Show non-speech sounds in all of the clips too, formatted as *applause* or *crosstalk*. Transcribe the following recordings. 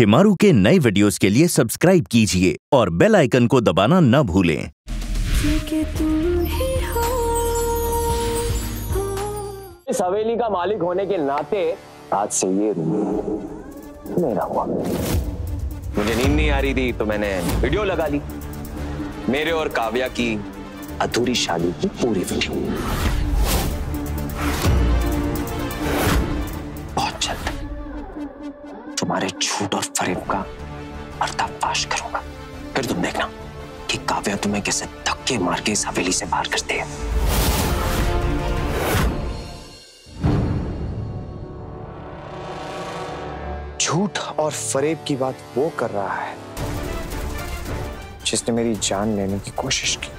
शिमारू के नए वीडियोस के लिए सब्सक्राइब कीजिए और बेल आइकन को दबाना न भूलें। इस हवेली का मालिक होने के नाते आज से ये मेरा हुआ। मुझे नींद नहीं आ रही थी तो मैंने वीडियो लगा ली। मेरे और काव्या की अधूरी शादी की पूरी वीडियो बहुत जल्द। तुम्हारे झूठ और फरेब का पर्दाफाश करूँगा। फिर तुम देखना कि काव्या तुम्हें कैसे धक्के मार के इस हवेली से बाहर करती है। झूठ और फरेब की बात वो कर रहा है जिसने मेरी जान लेने की कोशिश की।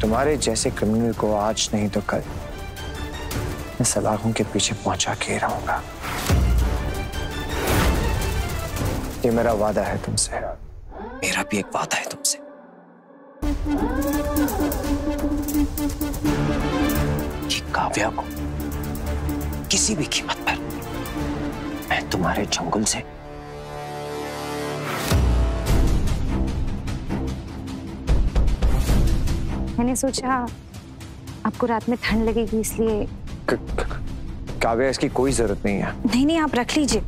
तुम्हारे जैसे क्रिमिनल को आज नहीं तो कल मैं सलाखों के पीछे पहुँचा के रहूँगा। ये मेरा वादा है तुमसे। मेरा भी एक वादा है तुमसे। कि काव्या को किसी भी कीमत पर मैं तुम्हारे जंगल से मैंने सोचा आपको रात में ठंड लगेगी इसलिए काव्या इसकी कोई ज़रूरत नहीं है। नहीं नहीं आप रख लीजिए।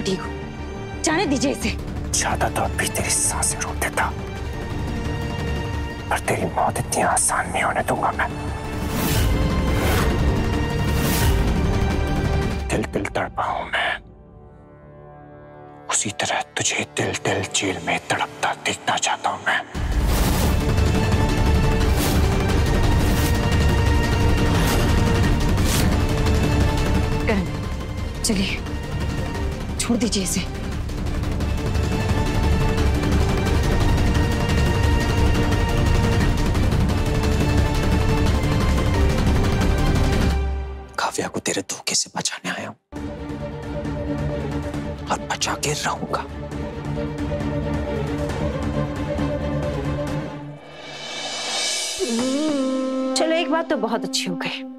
बिल्कुल ठीक हूँ। जाने दीजिए इसे। ज़्यादा तो अब भी तेरी साँसें रोक देता पर तेरी मौत इतनी आसान नहीं होने दूँगा मैं। दिल दिल तड़पा हूँ मैं। उसी तरह तुझे दिल दिल जेल में तड़पता देखना चाहता हूँ मैं। चलिए। छोड़ दीजिए इसे। काव्या को तेरे धोखे से बचाने आया हूँ। और बचा के रहूँगा। चलो एक बात तो बहुत अच्छी हो गई।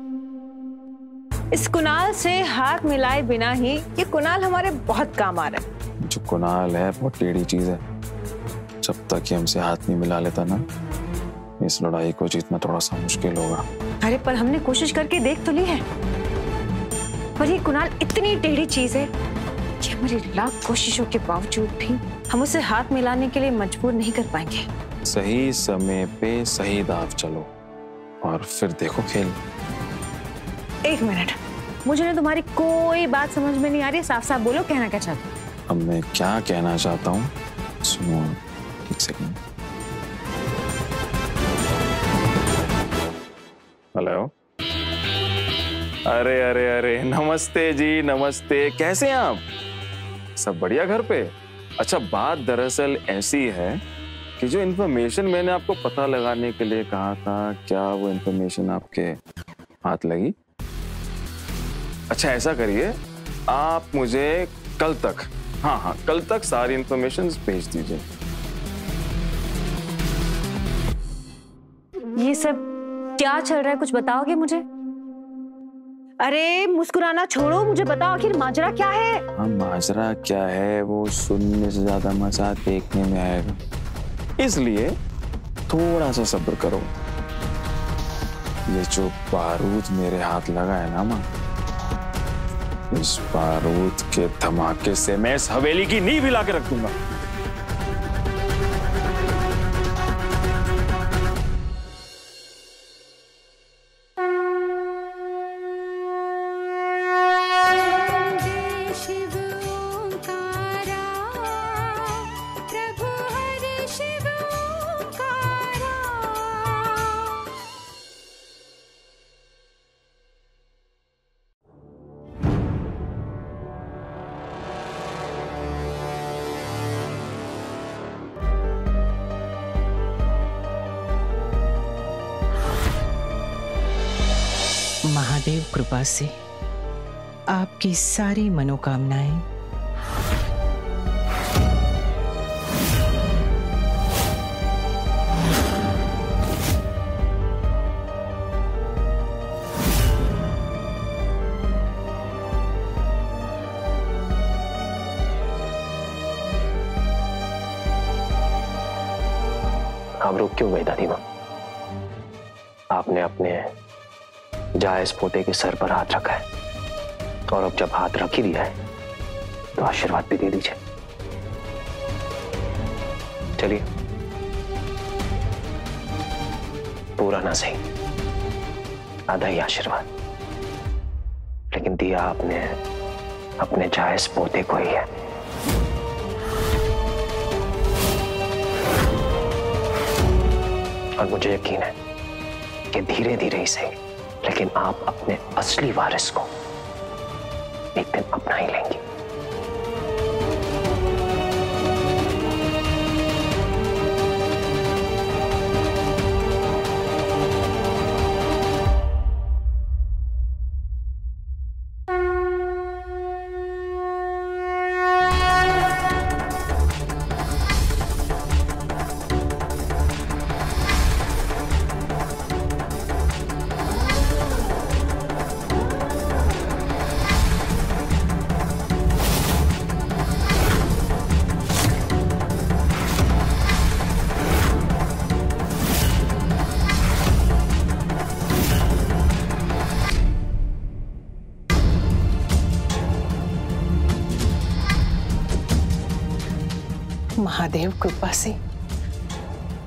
इस कुणाल से हाथ मिलाए बिना ही ये कुणाल हमारे बहुत काम आ रहा है। जो कुणाल है बहुत टेढ़ी चीज़ है। जब तक ये हमसे हाथ नहीं मिला लेता ना इस लड़ाई को जीतना थोड़ा सा मुश्किल होगा। अरे पर हमने कोशिश करके देख तो ली है। पर ये कुणाल इतनी टेढ़ी चीज़ है कि हमारी लाख कोशिशों के बावजूद भी हम उसे हाथ मिलाने के लिए मजबूर नहीं कर पाएँगे। सही समय पे सही दाव चलो और फिर देखो खेल। एक मिनट। मुझे ना तुम्हारी कोई बात समझ में नहीं आ रही साफ़ साफ़ बोलो, कहना क्या चाहते हो? अब मैं क्या कहना चाहता हूँ? सुनो, एक सेकंड हेलो अरे अरे अरे, नमस्ते जी, नमस्ते। कैसे हैं आप? सब बढ़िया घर पे? अच्छा बात दरअसल ऐसी है कि जो इन्फॉर्मेशन मैंने आपको पता लगाने के लिए कहा था, क्या वो इन्फॉर्मेशन आपके हाथ लगी? अच्छा ऐसा करिए आप मुझे कल तक हाँ हाँ कल तक सारी इन्फॉर्मेशन भेज दीजिए। ये सब क्या चल रहा है? कुछ बताओगे मुझे? अरे मुस्कुराना छोड़ो मुझे बताओ आखिर माजरा क्या है? हाँ माजरा क्या है वो सुनने से ज़्यादा मज़ा देखने में आएगा। इसलिए थोड़ा सा सब्र करो। ये जो बारूद मेरे हाथ लगा है ना माँ इस बारूद के धमाके से मैं इस हवेली की नींव हिला के रख दूँगा। कृपा से आपकी सारी मनोकामनाएँ आप रुक क्यों गई दादी माँ आपने अपने जायज़ पोते के सर पर हाथ रखा है। और अब जब हाथ रख ही दिया है तो आशीर्वाद भी दे दीजिए। चलिए। पूरा ना सही। आधा ही आशीर्वाद। लेकिन दिया आपने, अपने जायज़ पोते को ही है। और मुझे यकीन है कि धीरे धीरे ही सही। लेकिन आप अपने असली वारिस को एक दिन अपना ही लेंगे। महादेव कृपा से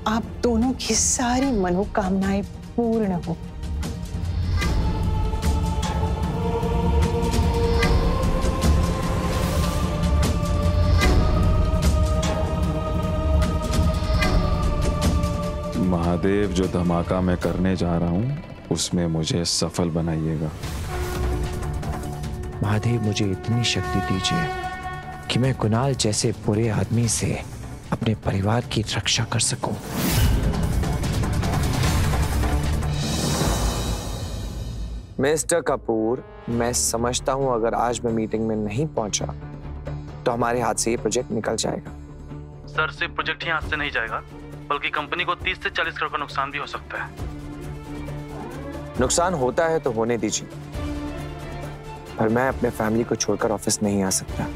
आप दोनों की सारी मनोकामनाएँ पूर्ण हो। महादेव जो धमाका मैं करने जा रहा हूँ उसमें मुझे सफल बनाइएगा। महादेव मुझे इतनी शक्ति दीजिए कि मैं कुणाल जैसे बुरे आदमी से अपने परिवार की रक्षा कर सकूँ। मिस्टर कपूर मैं समझता हूँ अगर आज मैं मीटिंग में नहीं पहुँचा तो हमारे हाथ से ये प्रोजेक्ट निकल जाएगा। सर सिर्फ़ प्रोजेक्ट ही हाथ से नहीं जाएगा बल्कि कंपनी को 30 से 40 करोड़ का नुकसान भी हो सकता है। नुकसान होता है तो होने दीजिए पर मैं अपने फैमिली को छोड़कर ऑफ़िस नहीं आ सकता।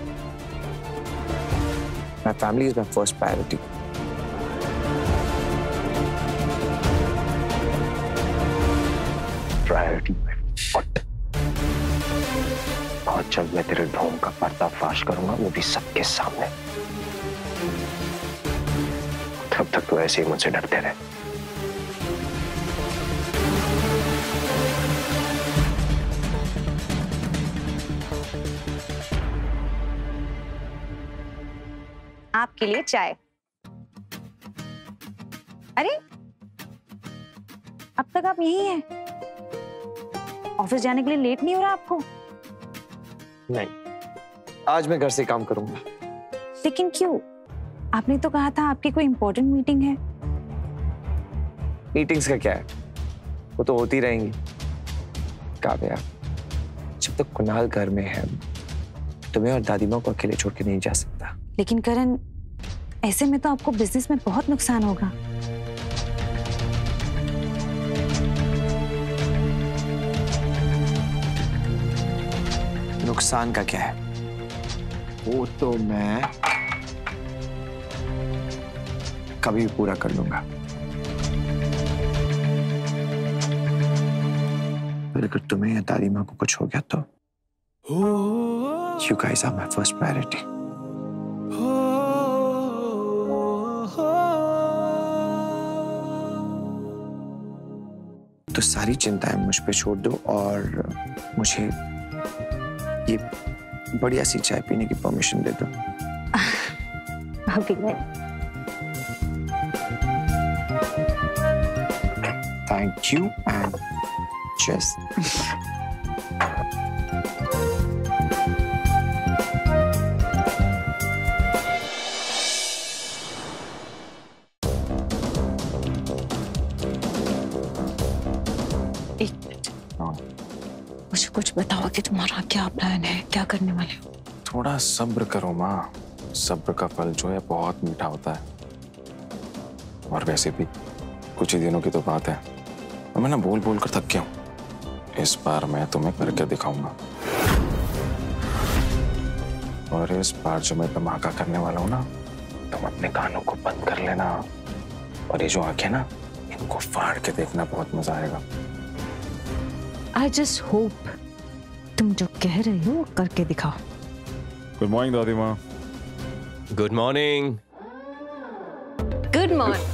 My family my first first priority फट। और जब मैं तेरे ढोंग का पर्दाफाश करूँगा, वो भी सबके सामने। तब तक तो ऐसे ही मुझसे डरते रहे। आपके लिए चाय। अरे अब तक आप यही हैं। ऑफ़िस जाने के लिए लेट नहीं हो रहा आपको? नहीं आज मैं घर से काम करूँगा। लेकिन क्यों? आपने तो कहा था आपकी कोई इंपॉर्टेंट मीटिंग है। मीटिंग्स का क्या है? वो तो होती रहेंगी। काव्या जब तक तो कुणाल घर में है तुम्हें और दादी माँ को अकेले छोड़ के नहीं जा सकता। लेकिन करण ऐसे में तो आपको बिज़नेस में बहुत नुकसान होगा। नुकसान का क्या है? वो तो मैं कभी भी पूरा कर लूँगा। पर अगर तुम्हें या दादी माँ को कुछ हो गया तो You guys are my first priority. तो सारी चिंताएँ मुझ पर छोड़ दो और मुझे ये बढ़िया सी चाय पीने की परमिशन दे दो। थैंक यू एंड चेस कि तुम्हारा क्या प्लान है? क्या करने वाले हो? थोड़ा सब्र करो माँ। सब्र का फल जो है बहुत मीठा होता है। और वैसे भी कुछ ही दिनों की तो बात है। और मैं ना बोल बोल कर थक गया हूँ। इस बार मैं तुम्हें करके दिखाऊँगा। और इस बार जो मैं धमाका करने वाला हूँ ना तुम अपने कानों को बंद कर लेना। और ये जो आँखें ना इनको फाड़ के देखना बहुत मज़ा आएगा। आई जस्ट होप तुम जो कह रहे हो वो करके दिखाओ। गुड मॉर्निंग दादी माँ। गुड मॉर्निंग गुड मॉर्निंग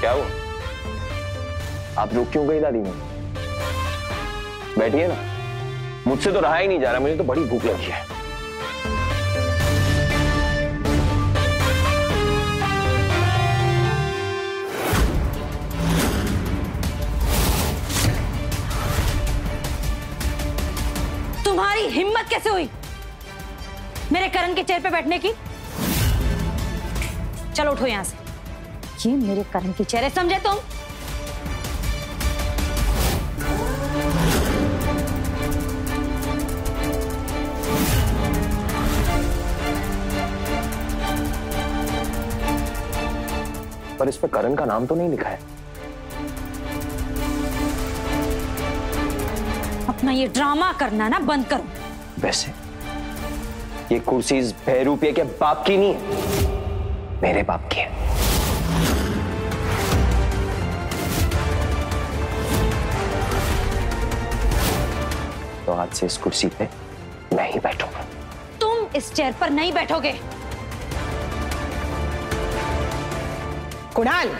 क्या हुआ? आप रुक क्यों गई दादी में? बैठिए ना। मुझसे तो रहा ही नहीं जा रहा, मुझे तो बड़ी भूख लगी है। तुम्हारी हिम्मत कैसे हुई? मेरे करण के चेयर पे बैठने की? चलो उठो यहाँ से। ये मेरे करण की चेयर है समझे तुम? पर इस पे करण का नाम तो नहीं लिखा है। अपना ये ड्रामा करना ना बंद करो। वैसे ये कुर्सी इस बहरूपिये के बाप की नहीं है मेरे बाप की है। तो आज से इस कुर्सी पे मैं ही बैठूँगा। तुम इस चेयर पर नहीं बैठोगे। कुणाल?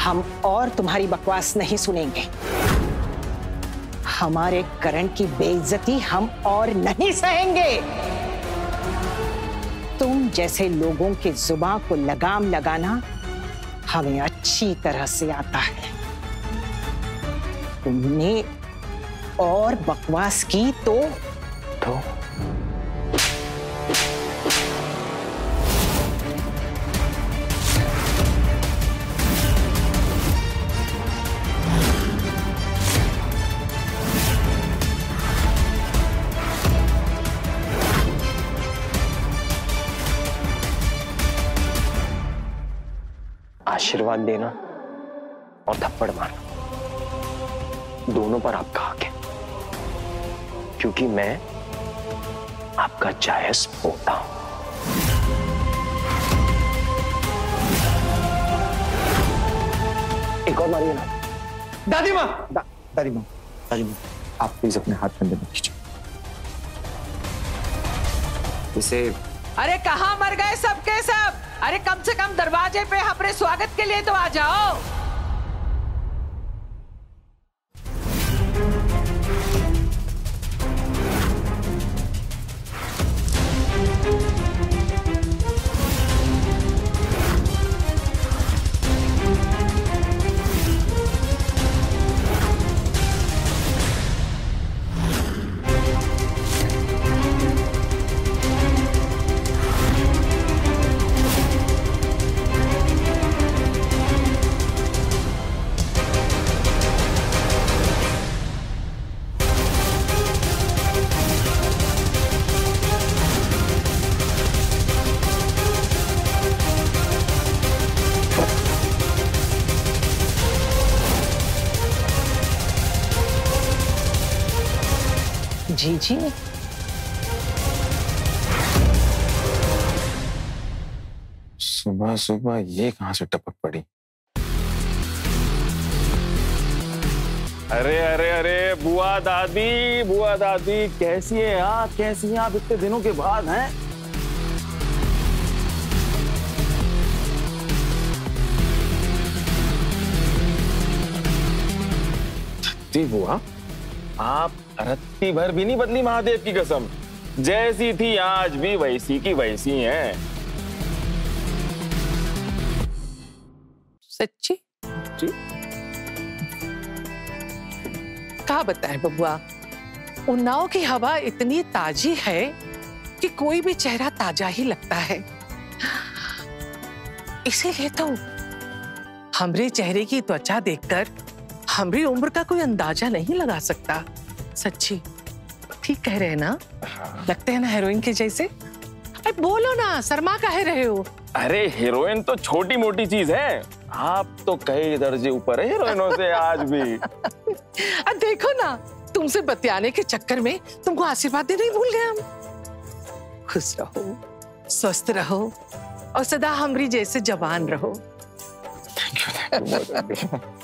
हम और तुम्हारी बकवास नहीं सुनेंगे। हमारे करण की बेइज्जती हम और नहीं सहेंगे। तुम जैसे लोगों के ज़ुबान को लगाम लगाना हमें अच्छी तरह से आता है। तुमने और बकवास की तो तो आशीर्वाद देना और थप्पड़ मारना। दोनों पर आपका हक है। क्योंकि मैं आपका जायज़ पोता हूँ। एक और मारिए ना? दादी माँ। दा, दादी माँ। दादी माँ आप प्लीज़ अपने हाथ में मत कीजिए इसे अरे कहाँ मर गए सबके सब? अरे कम से कम दरवाजे पे अपने स्वागत के लिए तो आ जाओ। जी जी सुबह सुबह ये कहाँ से टपक पड़ी? अरे अरे अरे बुआ दादी बुआ दादी कैसी है आप? कैसी हैं आप? इतने दिनों के बाद हैं? बुआ आप रत्ती भर भी नहीं बदली महादेव की कसम। जैसी थी आज भी वैसी की वैसी हैं। सच्ची? जी। कहा बताएँ बबुआ? उन्नाव की हवा इतनी ताजी है कि कोई भी चेहरा ताज़ा ही लगता है। इसीलिए तो हमरे चेहरे की त्वचा देखकर हमरी उम्र का कोई अंदाज़ा नहीं लगा सकता। सच्ची ठीक कह रहे हैं ना? हाँ। लगते हैं ना हीरोइन के जैसे? अरे बोलो ना शर्मा काहे रहे हो। अरे हीरोइन तो छोटी मोटी चीज़ है। आप तो कई दर्जे ऊपर है हीरोइनों से आज भी। *laughs* अब देखो ना तुमसे बतियाने के चक्कर में तुमको आशीर्वाद देना ही भूल गए हम। खुश रहो स्वस्थ रहो और सदा हमरी जैसे जवान रहो। *laughs*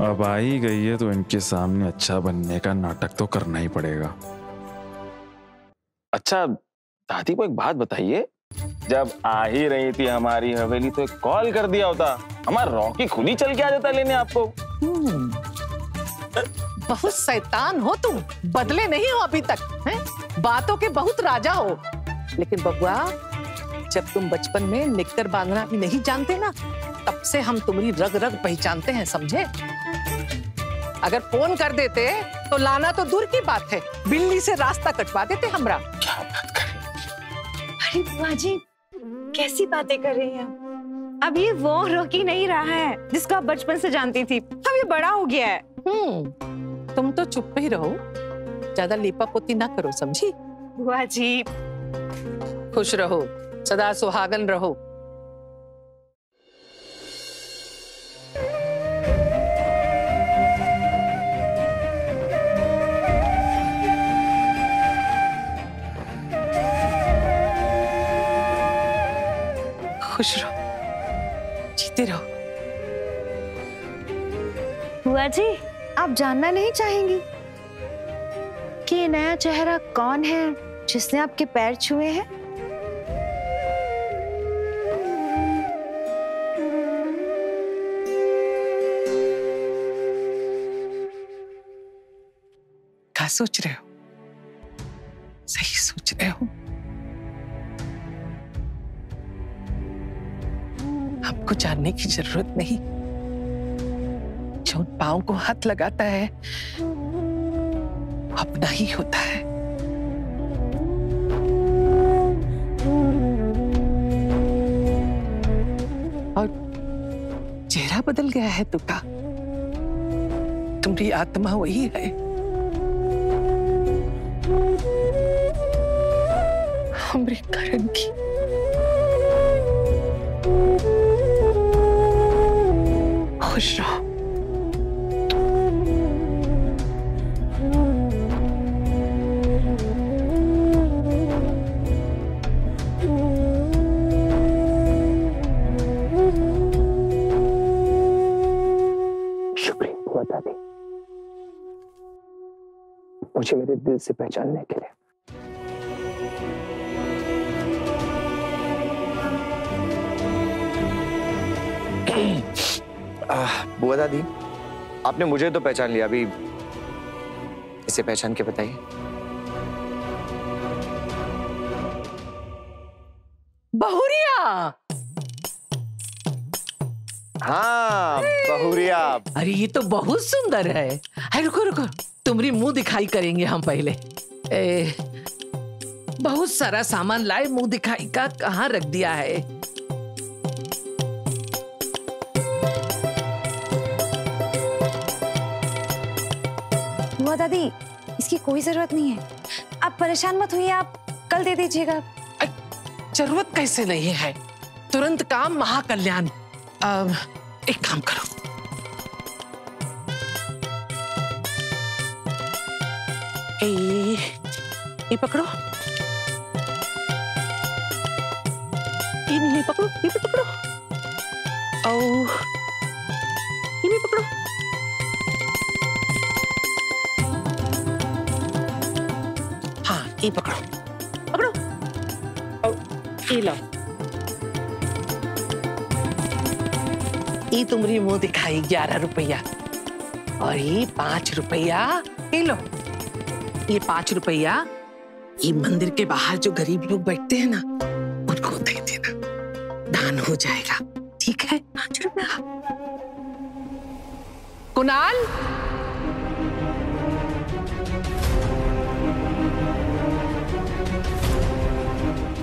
अब आई गई है तो इनके सामने अच्छा बनने का नाटक तो करना ही पड़ेगा। अच्छा दादी को एक बात बताइए। जब आ ही रही थी हमारी हवेली तो एक कॉल कर दिया होता। हमारा रॉकी खुद ही चल के आ जाता लेने आपको। हम्म, बहुत शैतान हो तुम। बदले नहीं हो अभी तक हैं? बातों के बहुत राजा हो। लेकिन बबुआ जब तुम बचपन में निक्कर बांधना भी नहीं जानते ना तब से हम तुम्हारी रग रग पहचानते हैं समझे? अगर फ़ोन कर देते तो लाना तो दूर की बात है। बिल्ली से रास्ता कटवा देते हमरा। क्या बात करें? अरे बुआ जी कैसी बातें कर रही हैं अब ये वो रोकी नहीं रहा है जिसको आप बचपन से जानती थी। अब ये बड़ा हो गया है। हम्म तुम तो चुप ही रहो। ज़्यादा लीपा पोती ना करो समझी? बुआ जी। खुश रहो सदा सुहागन रहो। खुश रहो। जीते रहो। बुआ जी आप जानना नहीं चाहेंगी कि ये नया चेहरा कौन है जिसने आपके पैर छुए हैं? क्या सोच रहे हो? हमको जानने की ज़रूरत नहीं। जो पाँव को हाथ लगाता है अपना ही होता है। और चेहरा बदल गया है तुका। तुम्हारी आत्मा वही है। हमरे करण की मेरे दिल से पहचानने के लिए। बुआ दादी आपने मुझे तो पहचान लिया अभी इसे पहचान के बताइए। बहुरिया! हाँ बहुरिया। अरे ये तो बहुत सुंदर है। अरे रुको रुको। तुम्हारी मुँह दिखाई करेंगे हम पहले। ए, बहुत सारा सामान लाए मुँह दिखाई का कहाँ रख दिया है? बुआ दादी इसकी कोई ज़रूरत नहीं है। आप परेशान मत होइए आप कल दे दीजिएगा। ज़रूरत कैसे नहीं है? तुरंत काम महाकल्याण। एक काम करो। ए, ये पकड़ो। ये नहीं ये पकड़ो ये भी पकड़ो। और ये भी पकड़ो। हाँ ये पकड़ो। पकड़ो। और ये लो। ये तुम्हारी मुँह दिखाई ग्यारह रुपया। और ये पाँच रुपया। ये लो। ये पाँच रुपया। ये मंदिर के बाहर जो गरीब लोग बैठते हैं ना उनको दे देना। दान हो जाएगा। ठीक है? पाँच रुपया। कुणाल?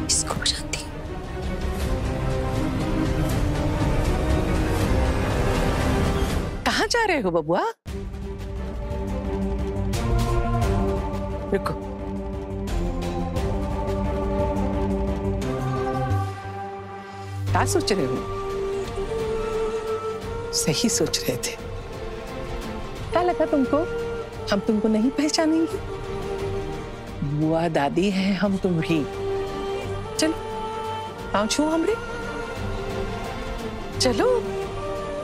इसको बजाती कहाँ जा रहे हो बबुआ? क्या सोच रहे हो? सही सोच रहे थे। क्या लगा तुमको? हम तुमको नहीं पहचानेंगे। बुआ दादी है हम तुम तुम्हारी चलो पाँव छू हमरे। चलो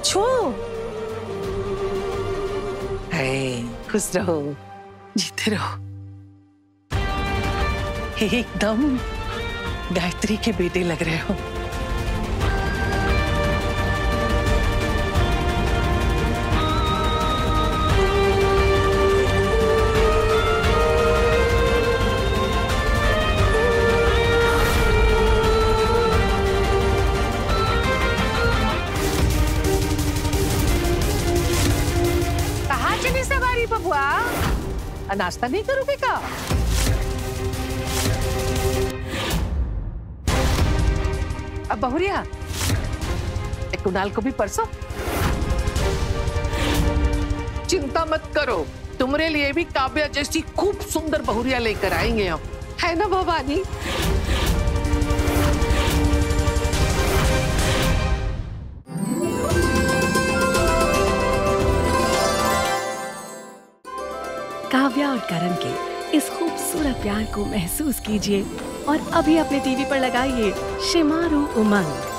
छो खुश रहो, जीते रहो। एकदम गायत्री के बेटे लग रहे हो। नाश्ता नहीं करोगे का अब बहुरिया कुणाल को भी परसो? चिंता मत करो तुम्हारे लिए भी काव्या जैसी खूब सुंदर बहुरिया लेकर आएँगे हम। है ना भवानी? काव्या और करण के इस खूबसूरत प्यार को महसूस कीजिए। और अभी अपने टीवी पर लगाइए शिमारू उमंग।